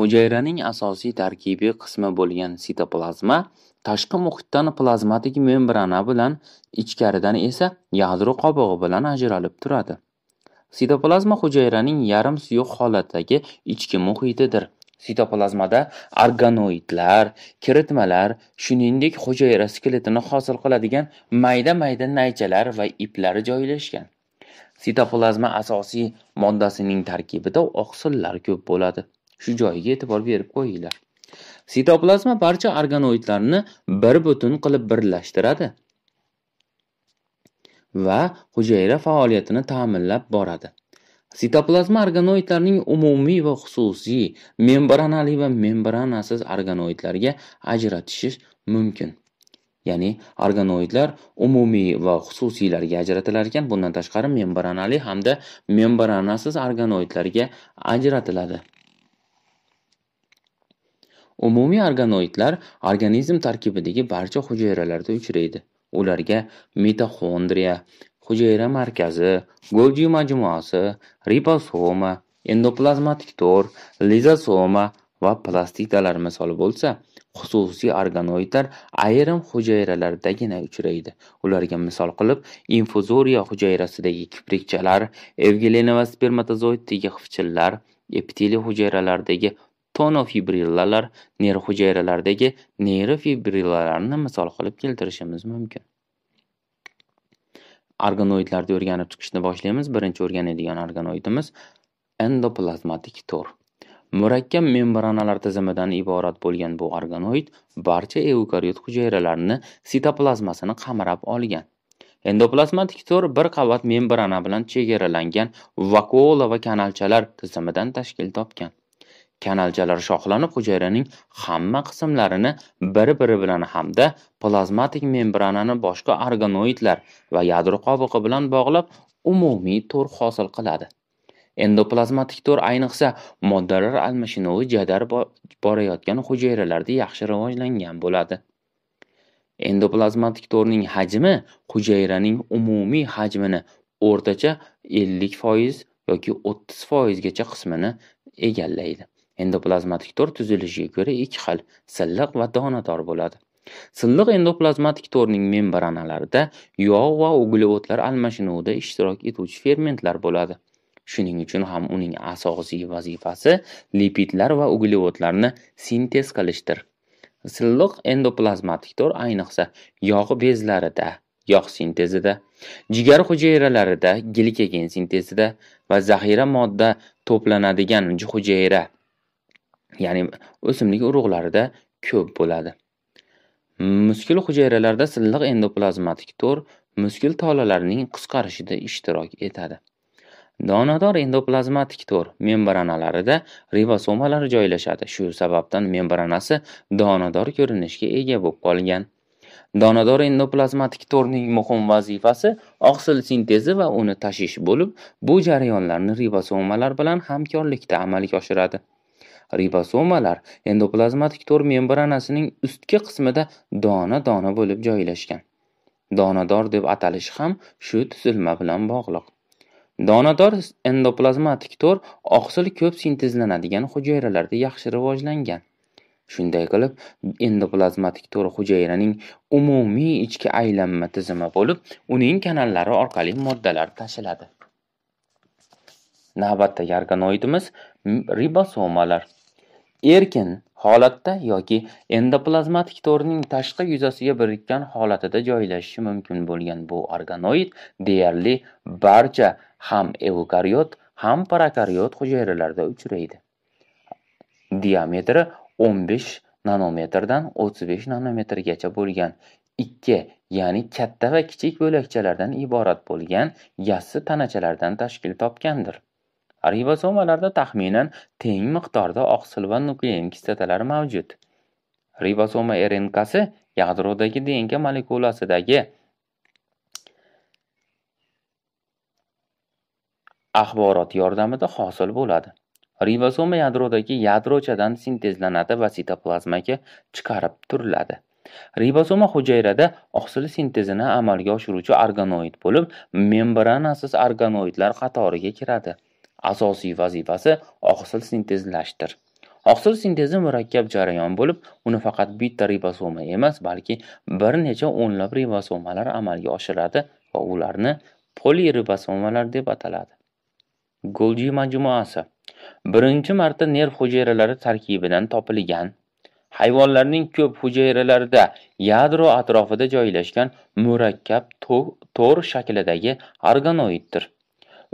Hujayraning asosiy tarkibiy qismi bo'lgan sitoplazma tashqi muhitdan plazmatik membrana bilan, ichkaridan esa yadro qobig'i bilan ajralib turadi. Sitoplazma hujayraning yarim suyuq holatdagi ichki muhitidir. Sitoplazmada organoidlar, kiritmalar, shuningdek hujayra skeletini hosil qiladigan mayda-mayda naychalar va iplar joylashgan. Sitoplazma asosiy moddasining tarkibida oqsillar ko'p bo'ladi. Shu joyiga e'tibor berib qo'yinglar. Sitoplazma barcha organoidlarni bir butun qilib birlashtiradi va hujayra faoliyatini ta'minlab boradi. Sitoplazma organoidlarning umumiy va xususiy, membranali va membranasiz organoidlarga ajratish mumkin. Ya'ni organoidlar umumiy va xususiylarga ajratilar ekan, bundan tashqari membranali hamda membranasiz organoidlarga ajratiladi. Umumiy organoidlar organizm tarkibidagi barcha hujayralarda uchraydi. Ularga mitoxondriya, hujayra markazi, Golgi majmuasi, ribosoma, endoplazmatik tor, lizosoma va plastitalar misol bo'lsa, xususiy organoidlar ayrim hujayralardagina uchraydi. Ularga misol qilib, infuzoriya hujayrasidagi kiprikchalar, evgelina va spermatozoiddagi xivchillar, epiteliy hujayralardagi tonofibrillalar nerv hujayralaridagi neyrofibrillalarni misol qilib keltirishimiz mumkin. Organoidlarni o'rganib chiqishni boshlaymiz. Birinchi o'rganadigan organoidimiz endoplazmatik tor. Murakkab membranalar tizimidan iborat bo'lgan bu organoid barcha eukariot hujayralarini sitoplazmasini qamrab olgan. Endoplazmatik tor bir qavat membrana bilan chegaralangan vakuola va kanalchalar tizimidan tashkil topgan. Kanalchalar shoxlanib, hujayraning hamma qismlarini bir-biri bilan hamda plazmatik membranani boshqa organoidlar va yadro qobig'i bilan bog'lab, umumiy to'r hosil qiladi. Endoplazmatik to'r ayniqsa moddalar almashinuvi jadal borayotgan hujayralarda yaxshi rivojlangan bo'ladi. Endoplazmatik to'rning hajmi hujayraning umumiy hajmini o'rtacha 50% yoki 30% gacha qismini egallaydi. Endoplazmatik to'r tuzilishiga ko'ra ikki xil: silliq va donador bo'ladi. Silliq endoplazmatik to'rning membranalarida yog' va uglevodlar almashinuvida ishtirok etuvchi fermentlar bo'ladi. Shuning uchun ham uning asosiy vazifasi lipidlar va uglevodlarni sintez qilishdir. Silliq endoplazmatik to'r ayniqsa yog' bezlarida, yog' sintezida, jigar hujayralarida, glikogen sintezida va zaxira modda to'planadigan hujayra ya'ni o'simlik urug'larida ko'p bo'ladi. Muskul hujayralarda silliq endoplazmatik to'r muskul tolalarining qisqarishida ishtirok etadi. Donador endoplazmatik to'r membranalarida ribosomalar joylashadi. Shu sababdan membranasi donador ko'rinishga ega bo'lib qolgan. Donador endoplazmatik to'rning muhim vazifasi oqsil sintezi va uni tashish bo'lib, bu jarayonlarni ribosomalar bilan hamkorlikda amalga oshiradi. Ribosomalar endoplazmatik to'r membranasining ustki qismida dona-dona bo'lib joylashgan. Donador deb atalishi ham shu tuzilma bilan bog'liq. Donador endoplazmatik to'r oqsil ko'p sintezlanadigan hujayralarda yaxshi rivojlangan. Shunday qilib, endoplazmatik to'r hujayraning umumiy ichki aylanma tizimi bo'lib, uning kanallari orqali moddalar tashiladi. Navbatdagi organoidimiz ribosomalar. Erkin holatda yoki endoplazmatik to'rning tashqi yuzasiga birikkan holatida joylashishi mumkin bo'lgan bu organoid deyarli barcha ham eukariot, ham prokariot hujayralarda uchraydi. Diametri 15 nanometrdan 35 nanometrgacha bo'lgan ikki, ya'ni katta va kichik bo'lakchalardan iborat bo'lgan yassi tanachalardan tashkil topgandir. Ribosomalarda taxminan teng miqdorda oqsil va nuklein kislotalari mavjud. Ribosoma RNKsi yadrodagi DNK molekulasidagi axborot yordamida hosil bo'ladi. Ribosoma yadrodagi yadrochadan sintezlanadi va sitoplazmaga chiqarib turiladi. Ribosoma hujayrada oqsil sintezini amalga oshiruvchi organoid bo'lib, membranasiz organoidlar qatoriga kiradi. Asosiy vazifasi oqsil sintezlashdir. Oqsil sintezi murakkab jarayon bo'lib, uni faqat bitta ribosoma emas, balki bir necha o'nlab ribosomalar amalga oshiradi va ularni poliribosomalar deb ataladi. Golgi majmuasi birinchi marta nerv hujayralari tarkibidan topilgan hayvonlarning ko'p hujayralarida yadro atrofida joylashgan murakkab to'r shaklidagi organoiddir.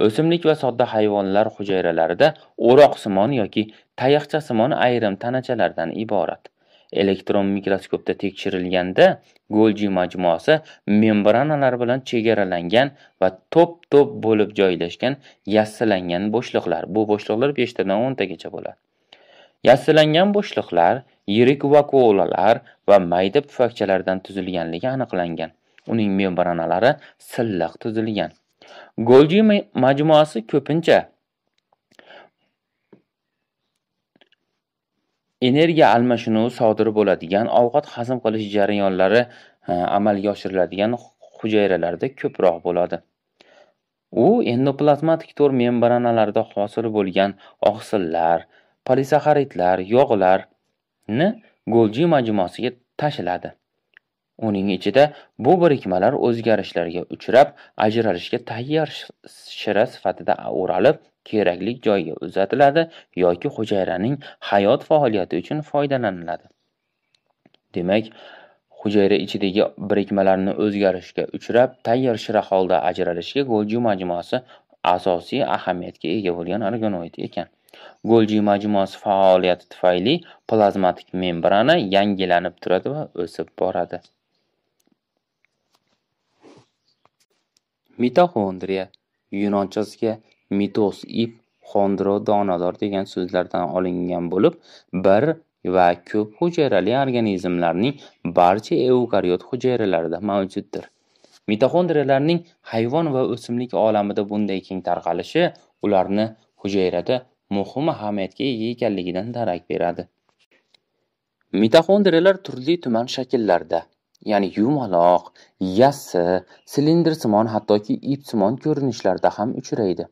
O'simlik va sodda hayvonlar hujayralarida o'roqsimon yoki tayoqchasimon ayrim tanachalardan iborat. Elektron mikroskopda tekshirilganda Golgi majmuasi membranalar bilan chegaralangan va to'p-to'p bo'lib joylashgan yassilangan bo'shliqlar. Bu bo'shliqlar 5 tadan 10 tagacha bo'ladi. Yassilangan bo'shliqlar yirik vakuolalar va mayda pufakchalardan tuzilganligi aniqlangan. Uning membranalari silliq tuzilgan. Golgi majmuasi ko'pincha energiya almashinuvi sodir bo'ladigan ovqat hazm qilish jarayonlari e, amalga oshiriladigan hujayralarda ko'proq bo'ladi. U endoplazmatik to'r membranalarida hosil bo'lgan oqsillar, polisaxaridlar, yog'larni Golgi majmuasiga tashiladi. Uning ichida bu birikmalar o'zgarishlarga uchrab, ajralishga tayyor shira sifatida o'ralib, kerakli joyga uzatiladi yoki hujayraning hayot faoliyati uchun foydalaniladi. Demak, hujayra ichidagi birikmalarni o'zgarishga uchrab, tayyor shira holda ajralishiga Golgi majmuasi asosiy ahamiyatga ega bo'lgan organoid ekan. Golgi majmuasi faoliyati tufayli plazmatik membrana yangilanib turadi va o'sib boradi. Mitoxondriya yunonchasiga mitos ip, xondro donador degan so'zlardan olingan bo'lib, bir va ko'p hujayrali organizmlarning barcha eukariot hujayralarida mavjuddir. Mitoxondriyalarning hayvon va o'simlik olamida bunday keng tarqalishi ularni hujayrada muhim ahamiyatga ega ekanligidan darak beradi. Mitoxondriyalar turli-tuman shakllarda ya'ni yumaloq, yassi, silindrsimon hattoki ipsimon ko'rinishlarda ham uchraydi.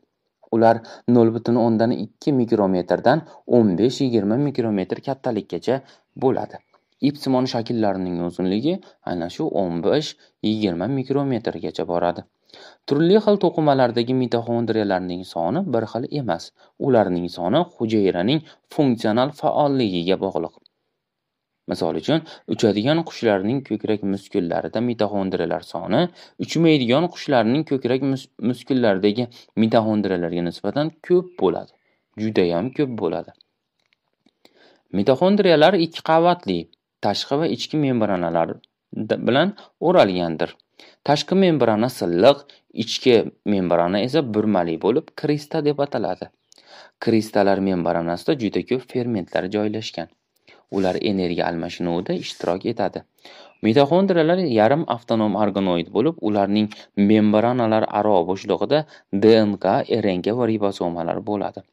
Ular 0,2 mikrometrdan 15-20 mikrometr kattalikkacha bo'ladi. Ipsimon shakllarining uzunligi aynan shu 15-20 mikrometrgacha boradi. Turli xil to'qimalardagi mitoxondriyalarning soni bir xil emas. Ularning soni hujayraning funksional faolligiga bog'liq. Misol uchun, uchadigan qushlarning ko'krak muskullarida mitoxondriyalar soni uchmaydigan qushlarning ko'krak muskullaridagi mitoxondriyalarga nisbatan ko'p bo'ladi. Juda ham ko'p bo'ladi. Mitoxondriyalar ikki qavatli, tashqi va ichki membranalar bilan o'ralgandir. Tashqi membrana silliq, ichki membrana esa burmali bo'lib, krista deb ataladi. Kristalar membranasida juda ko'p fermentlar joylashgan. Ular energiya almashinuvida ishtirok etadi. Mitoxondriyalar yarim avtonom organoid bo'lib, ularning membranalar aro bo'shlig'ida DNK, RNK va ribosomalar bo'ladi.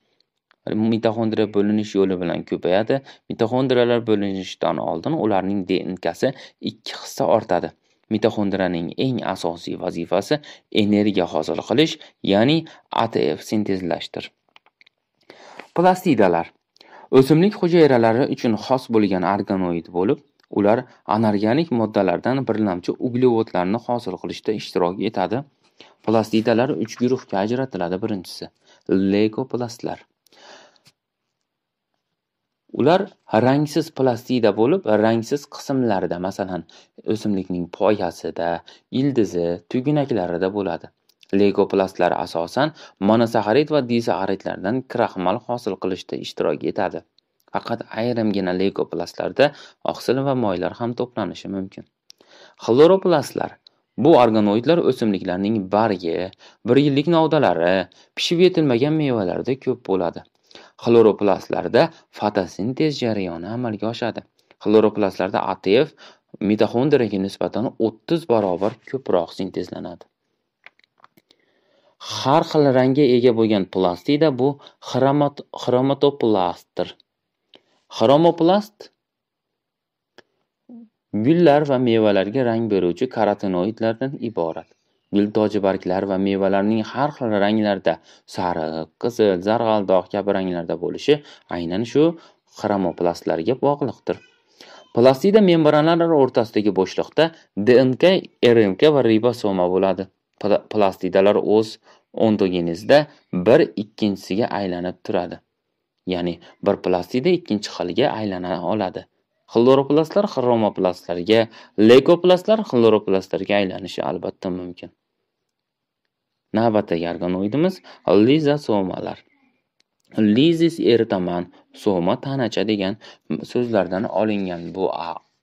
Mitoxondriya bo'linish yo'li bilan ko'payadi. Mitoxondriyalar bo'linishidan oldin ularning DNKsi ikki hissa ortadi. Mitoxondriyaning eng asosiy vazifasi energiya hosil qilish, ya'ni ATF sintezlashdir. Plastidalar O'simlik hujayralari uchun xos bo'lgan organoid bo'lib, ular anorganik moddalardan birlamchi uglevodlarni hosil qilishda ishtirok etadi. Plastidalar uch guruhga ajratiladi. Birinchisi leykoplastlar. Ular rangsiz plastida bo'lib, rangsiz qismlarida, masalan, o'simlikning poyasida, ildizi, tugunaklarida bo'ladi. Leykoplastlar asosan monosaxarid va disaxaridlardan kraxmal hosil qilishda ishtirok etadi. Faqat ayrimgina leykoplastlarda oqsil va moylar ham to'planishi mumkin. Xloroplastlar bu organoidlar o'simliklarning bargi, bir yillik novdalari, pishib yetilmagan mevalarda ko'p bo'ladi. Xloroplastlarda fotosintez jarayoni amalga oshadi. Xloroplastlarda ATF mitoxondriyaga nisbatan 30 barobar ko'proq sintezlanadi. Har xil rangga ega bo'lgan plastida bu xromat xromatoplastdir. Xromoplast gullar va mevalarga rang beruvchi karotinoidlardan iborat. Gul toji barglar va mevalarning har xil ranglarda sariq, qizil, zarg'aldoq kabi ranglarda bo'lishi aynan shu xromoplastlarga bog'liqdir. Plastida membranalar o'rtasidagi bo'shliqda DNK, RNK va ribosoma bo'ladi. Plastidalar o'z ontogenezida bir ikkinchisiga aylanib turadi. Ya'ni bir plastida ikkinchi xilga aylana oladi. Xloroplastlar xromoplastlarga, leykoplastlar xloroplastlarga aylanishi albatta mumkin. Navbatdagi organoidimiz lizosomalar. Lizis eritaman, soma tanacha degan so'zlardan olingan bu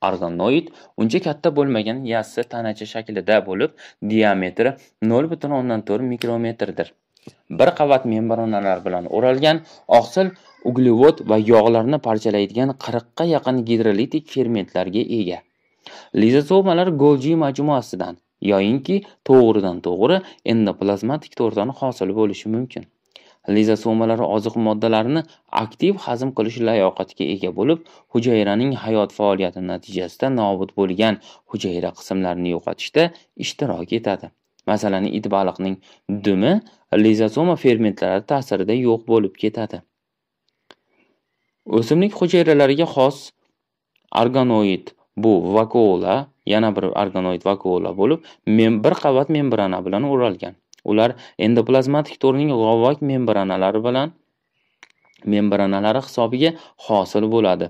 organoid uncha katta bo'lmagan yassi tanacha shaklida bo'lib, diametri 0.4 mikrometrdir. Bir qavat membranalar bilan o'ralgan, oqsil, uglevod va yog'larni parchalaydigan 40 ga yaqin gidrolitik fermentlarga ega. Lizosomalar Golgi majmuasidan yoyinki to'g'ridan-to'g'ri endoplazmatik to'rdan hosil bo'lishi mumkin. Lizosomalar oziq moddalarni aktiv hazm qilish layoqatiga ega bo'lib, hujayraning hayot faoliyati natijasida nobud bo'lgan hujayra qismlarini yo'qotishda ishtirok etadi. Masalan, it baliqning dumi lizosoma fermentlari ta'sirida yo'q bo'lib ketadi. O'simlik hujayralariga xos organoid bu vakuola, yana bir organoid vakuola bo'lib, bir qavat membrana bilan o'ralgan. Ular endoplazmatik to'rning g'ovvak membranalari bilan membranalari hisobiga hosil bo'ladi.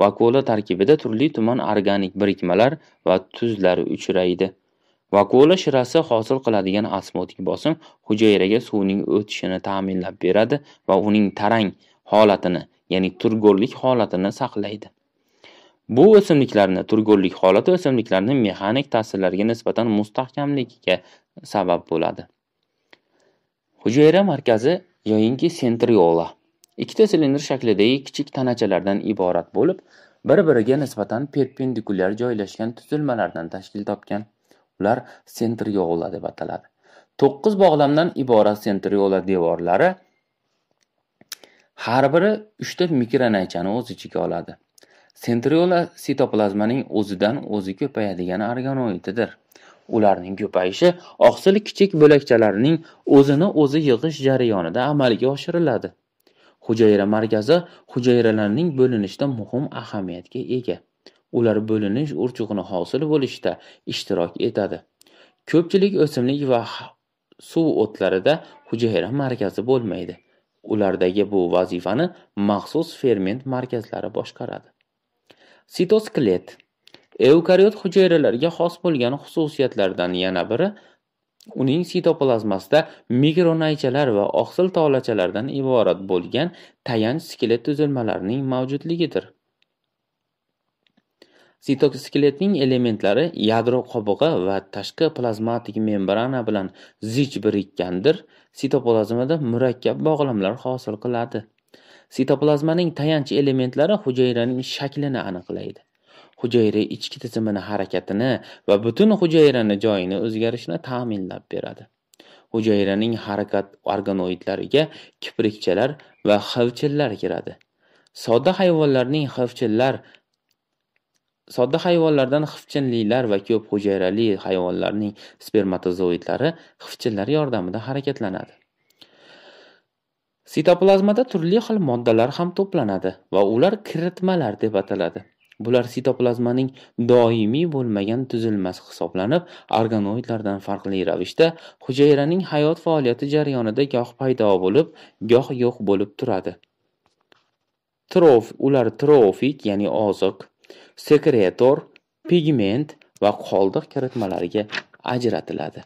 Vakuola tarkibida turli-tuman organik birikmalar va tuzlar uchraydi. Vakuola shirasi hosil qiladigan osmotik bosim hujayraga suvning o'tishini ta'minlab beradi va uning tarang holatini, ya'ni turg'unlik holatini saqlaydi. Bu o'simliklarni turg'unlik holati o'simliklarning mexanik ta'sirlariga nisbatan mustahkamligiga sabab bo'ladi. Hujayra markazi yoyinki sentriola ikkita silindr shaklidagi kichik tanachalardan iborat bo'lib, bir-biriga nisbatan perpendikulyar joylashgan tuzilmalardan tashkil topgan. Ular sentriola deb ataladi. 9 bog'lamdan iborat sentriola devorlari har biri 3 ta mikronaychani o'z ichiga oladi. Sentriola sitoplazmaning o'zidan o'zi ko'payadigan organoididir. Ularning ko'payishi oqsil kichik bo'lakchalarning o'zini o'zi yig'ish jarayonida amalga oshiriladi. Hujayra markazi hujayralarning bo'linishida muhim ahamiyatga ega. Ular bo'linish urchug'ini hosil bo'lishda ishtirok etadi. Ko'pchilik o'simlik va suv o'tlarida hujayra markazi bo'lmaydi. Ulardagi bu vazifani maxsus ferment markazlari boshqaradi. sitosklet Eukariot hujayralarga xos bo'lgan xususiyatlardan yana biri uning sitoplazmasida mikronaychalar va oqsil tolachalardan iborat bo'lgan tayanch skelet tuzilmalarining mavjudligidir. Sitoskeletning elementlari yadro qobig'i va tashqi plazmatik membrana bilan zich birikkandir. Sitoplazmada murakkab bog'lamlar hosil qiladi. Sitoplazmaning tayanch elementlari hujayraning shaklini aniqlaydi. Hujayra ichki tizimini harakatini va butun hujayrani joyini o'zgarishini ta'minlab beradi. Hujayraning harakat organoidlariga kiprikchalar va xivchillar kiradi. Sodda hayvonlarning xivchillar Sodda hayvonlardan xivchinlilar va ko'p hujayrali hayvonlarning spermatozoidlari xivchillar yordamida harakatlanadi. Sitoplazmada turli xil moddalar ham to'planadi va ular kiritmalar deb ataladi. Bular sitoplazmaning doimiy bo'lmagan tuzilmasi hisoblanib, organoidlardan farqli ravishda hujayraning hayot faoliyati jarayonida goh paydo bo'lib, goh yo'q bo'lib turadi. Trof, ular trofik, ya'ni oziq, sekretor, pigment va qoldiq kiritmalariga ajratiladi.